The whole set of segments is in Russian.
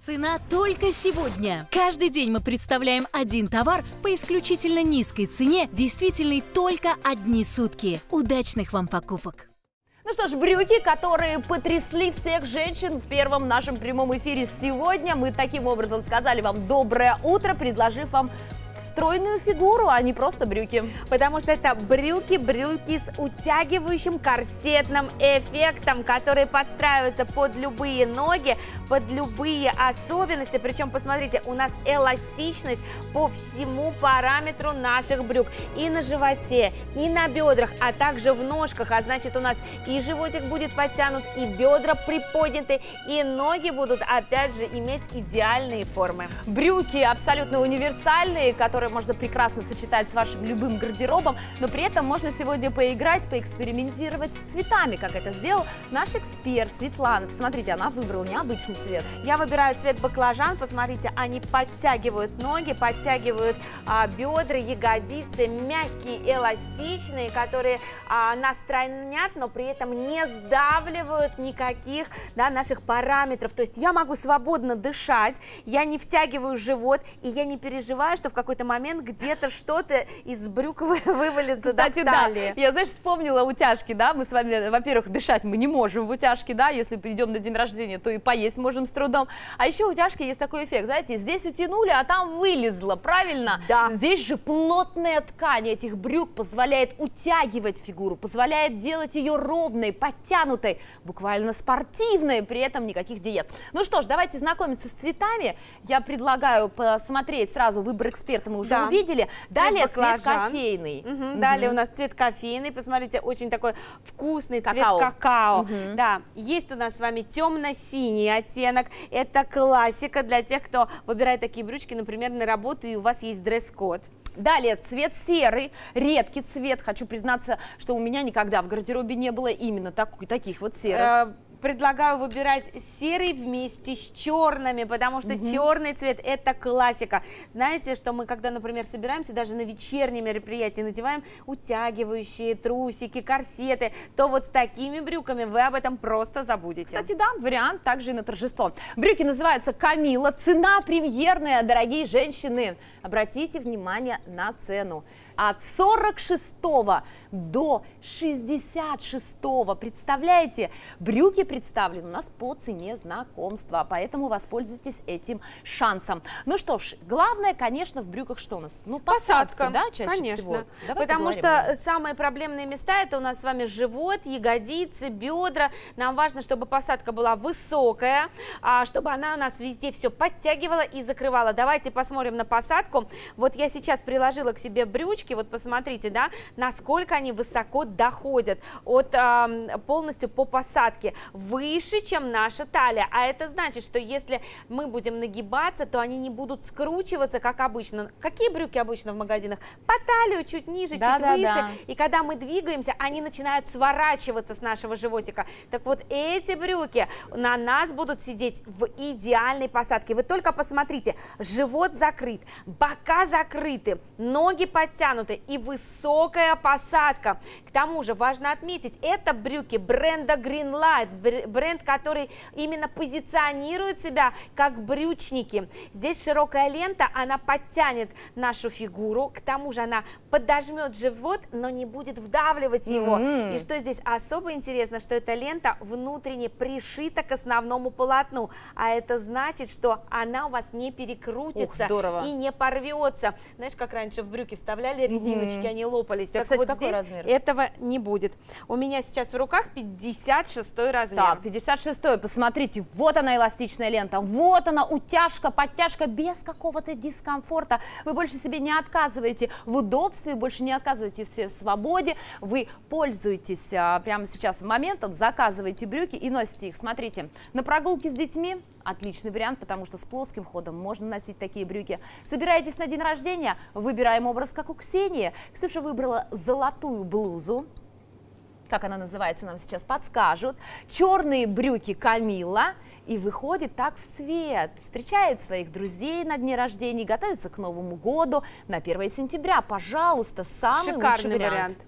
Цена только сегодня. Каждый день мы представляем один товар по исключительно низкой цене, действительной только одни сутки. Удачных вам покупок! Ну что ж, брюки, которые потрясли всех женщин в первом нашем прямом эфире сегодня. Мы таким образом сказали вам доброе утро, предложив вам стройную фигуру, а не просто брюки. Потому что это брюки-брюки с утягивающим корсетным эффектом, которые подстраиваются под любые ноги, под любые особенности. Причем, посмотрите, у нас эластичность по всему параметру наших брюк. И на животе, и на бедрах, а также в ножках. А значит, у нас и животик будет подтянут, и бедра приподняты, и ноги будут, опять же, иметь идеальные формы. Брюки абсолютно универсальные, которые можно прекрасно сочетать с вашим любым гардеробом, но при этом можно сегодня поиграть, поэкспериментировать с цветами, как это сделал наш эксперт Светлана. Посмотрите, она выбрала необычный цвет. Я выбираю цвет баклажан, посмотрите, они подтягивают ноги, подтягивают а, бедра, ягодицы, мягкие, эластичные, которые а, нас но при этом не сдавливают никаких да, наших параметров. То есть я могу свободно дышать, я не втягиваю живот, и я не переживаю, что в какой-то какой-то момент где-то что-то из брюк вывалится Кстати, да, да. Я, знаешь, вспомнила утяжки, да, мы с вами, во-первых, дышать мы не можем в утяжке, да, если придем на день рождения, то и поесть можем с трудом. А еще у утяжки есть такой эффект, знаете, здесь утянули, а там вылезло, правильно? Да. Здесь же плотная ткань этих брюк позволяет утягивать фигуру, позволяет делать ее ровной, подтянутой, буквально спортивной, при этом никаких диет. Ну что ж, давайте знакомиться с цветами. Я предлагаю посмотреть сразу выбор эксперта это мы уже да. увидели. Далее цвет, цвет кофейный. Угу. Угу. Далее у нас цвет кофейный, посмотрите, очень такой вкусный какао. цвет какао. Угу. Да, есть у нас с вами темно-синий оттенок, это классика для тех, кто выбирает такие брючки, например, на работу, и у вас есть дресс-код. Далее цвет серый, редкий цвет. Хочу признаться, что у меня никогда в гардеробе не было именно так, таких вот серых. Предлагаю выбирать серый вместе с черными, потому что угу. черный цвет это классика. Знаете, что мы, когда, например, собираемся даже на вечерние мероприятия, надеваем утягивающие трусики, корсеты, то вот с такими брюками вы об этом просто забудете. Кстати, да, вариант также и на торжество. Брюки называются Камила, цена премьерная, дорогие женщины. Обратите внимание на цену от 46 до 66. Представляете, брюки представлены у нас по цене знакомства, поэтому воспользуйтесь этим шансом. Ну что ж, главное, конечно, в брюках что у нас? Ну, посадка, посадка да, чаще конечно. всего. Давай Потому что самые проблемные места это у нас с вами живот, ягодицы, бедра. Нам важно, чтобы посадка была высокая, а чтобы она у нас везде все подтягивала и закрывала. Давайте посмотрим на посадку. Вот я сейчас приложила к себе брючки, вот посмотрите, да, насколько они высоко доходят от э, полностью по посадке, выше, чем наша талия, а это значит, что если мы будем нагибаться, то они не будут скручиваться, как обычно. Какие брюки обычно в магазинах? По талию чуть ниже, да, чуть да, выше, да. и когда мы двигаемся, они начинают сворачиваться с нашего животика. Так вот, эти брюки на нас будут сидеть в идеальной посадке. Вы только посмотрите, живот закрыт, бока закрыты, ноги подтянуты, подтянуты и высокая посадка. К тому же важно отметить, это брюки бренда Greenlight, бренд, который именно позиционирует себя как брючники. Здесь широкая лента, она подтянет нашу фигуру, к тому же она подожмет живот, но не будет вдавливать его. Mm -hmm. И что здесь особо интересно, что эта лента внутренне пришита к основному полотну, а это значит, что она у вас не перекрутится Ух, и не порвется. Знаешь, как раньше в брюки вставляли резиночки, они лопались. так кстати, вот какой размер? этого не будет. У меня сейчас в руках 56 размер. Так, 56 посмотрите, вот она эластичная лента, вот она утяжка, подтяжка без какого-то дискомфорта. Вы больше себе не отказываете в удобстве, больше не отказываете в свободе, вы пользуетесь а, прямо сейчас моментом, заказываете брюки и носите их. Смотрите, на прогулке с детьми отличный вариант, потому что с плоским ходом можно носить такие брюки. Собираетесь на день рождения? Выбираем образ, как у Ксении. Ксюша выбрала золотую блузу, как она называется, нам сейчас подскажут. Черные брюки Камила и выходит так в свет. Встречает своих друзей на дне рождения, готовится к Новому году на 1 сентября. Пожалуйста, самый Шикарный лучший вариант. вариант.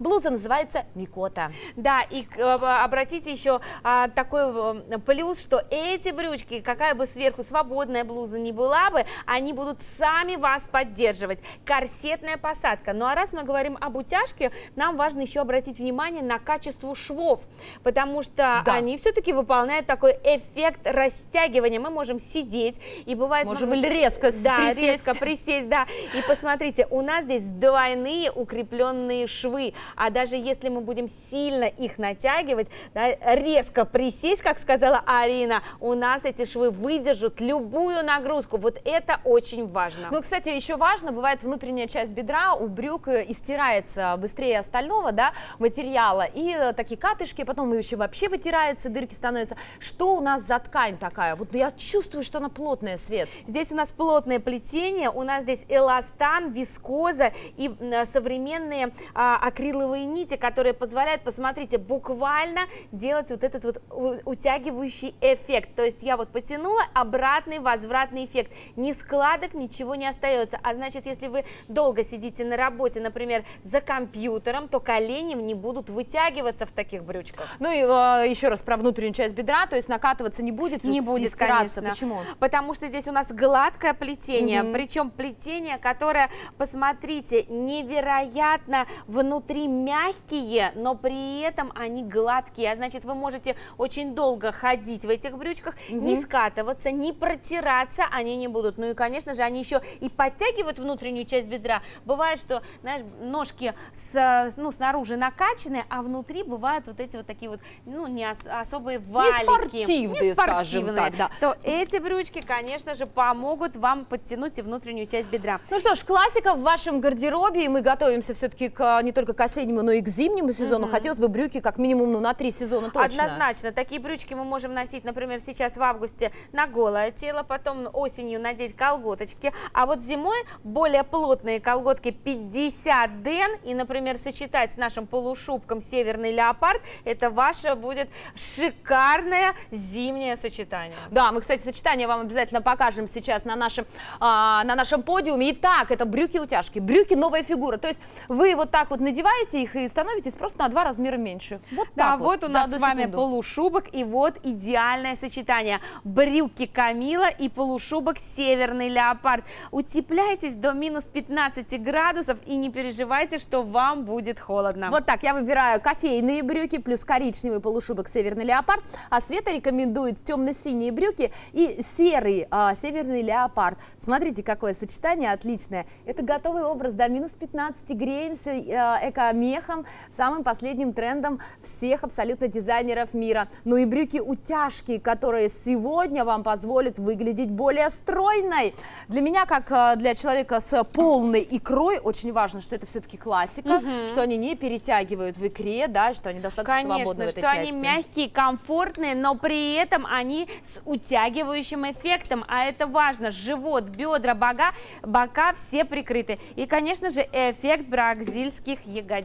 Блуза называется Микота. Да, и э, обратите еще а, такой э, плюс, что эти брючки, какая бы сверху свободная блуза ни была бы, они будут сами вас поддерживать. Корсетная посадка. Ну а раз мы говорим об утяжке, нам важно еще обратить внимание на качество швов, потому что да. они все-таки выполняют такой эффект растягивания. Мы можем сидеть и бывает... Можем или резко да, присесть. резко присесть, да. И посмотрите, у нас здесь двойные укрепленные швы, а даже если мы будем сильно их натягивать, да, резко присесть, как сказала Арина, у нас эти швы выдержат любую нагрузку. Вот это очень важно. Ну, кстати, еще важно, бывает внутренняя часть бедра у брюк э, истирается быстрее остального, да, материала, и э, такие катышки, потом еще вообще вытирается, дырки становятся. Что у нас за ткань такая? Вот я чувствую, что она плотная, Свет. Здесь у нас плотное плетение, у нас здесь эластан, вискоза и современные а, акриловые нити, которые позволяют, посмотрите, буквально делать вот этот вот утягивающий эффект. То есть я вот потянула, обратный возвратный эффект. Ни складок, ничего не остается. А значит, если вы долго сидите на работе, например, за компьютером, то колени не будут вытягиваться в таких брючках. Ну и э, еще раз про внутреннюю часть бедра, то есть накатываться не будет? Не будет, конечно. Почему? Потому что здесь у нас гладкое плетение, угу. причем плетение, которое, посмотрите, невероятно внутри мягкие, но при этом они гладкие, а значит вы можете очень долго ходить в этих брючках, угу. не скатываться, не протираться они не будут. Ну и, конечно же, они еще и подтягивают внутреннюю часть бедра. Бывает, что, знаешь, ножки с, ну, снаружи накачаны, а внутри бывают вот эти вот такие вот, ну, не ос особые валики. Не спортивные, не скажем так, да. То эти брючки, конечно же, помогут вам подтянуть и внутреннюю часть бедра. Ну что ж, классика в вашем гардеробе, и мы готовимся все-таки к, не только к осеннему, но и к зимнему сезону. Угу. Хотелось бы брюки как минимум ну, на три сезона точно. Однозначно. Такие брючки мы можем носить, например, сейчас в августе на голое тело, потом осенью надеть колготочки, а вот зимой более плотные колготки 50 ден и, например, сочетать с нашим полушубком северный леопард, это ваше будет шикарное зимнее сочетание. Да, мы, кстати, сочетание вам обязательно покажем сейчас на нашем, а, на нашем подиуме. Итак, это брюки-утяжки, брюки новая фигура. То есть вы вот так вот надеваете их и становитесь просто на два размера меньше. Вот да, так вот, вот у нас с вами секунду. полушубок и вот идеальное сочетание. Брюки Камила и полушубок Северный Леопард. Утепляйтесь до минус 15 градусов и не переживайте, что вам будет холодно. Вот так, я выбираю кофейные брюки плюс коричневый полушубок Северный Леопард, а Света рекомендует темно-синие брюки и серый а, Северный Леопард. Смотрите, какое сочетание отличное. Это готовый образ до минус 15, греемся э, эко-мехом, самым последним трендом всех абсолютно дизайнеров мира. Ну и брюки-утяжки, которые сегодня вам позволят выглядеть более стройной. Для меня, как э, для человека с полной икрой, очень важно, что это все-таки классика, угу. что они не перетягивают в икре, да, что они достаточно Конечно, свободны в этой что части. они мягкие, комфортные, но при этом они с утягивающим эффектом, а это важно. Живот, бедра, бока, бока все прикрыты. И, конечно же, эффект бразильских ягодиц.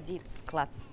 Класс.